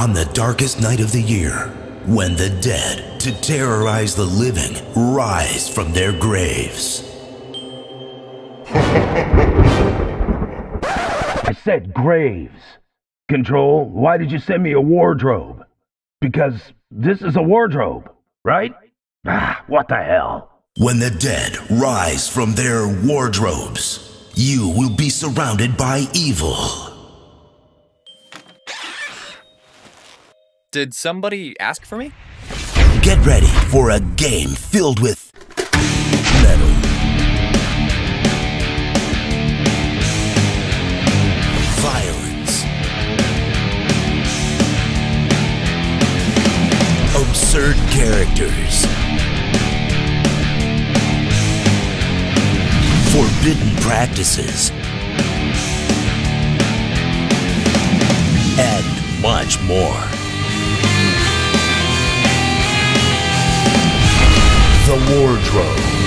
on the darkest night of the year, when the dead, to terrorize the living, rise from their graves. I said graves. Control, why did you send me a wardrobe? Because this is a wardrobe, right? Ah, what the hell? When the dead rise from their wardrobes, you will be surrounded by evil. Did somebody ask for me? Get ready for a game filled with metal, violence, absurd characters, forbidden practices, and much more. Wardrobe.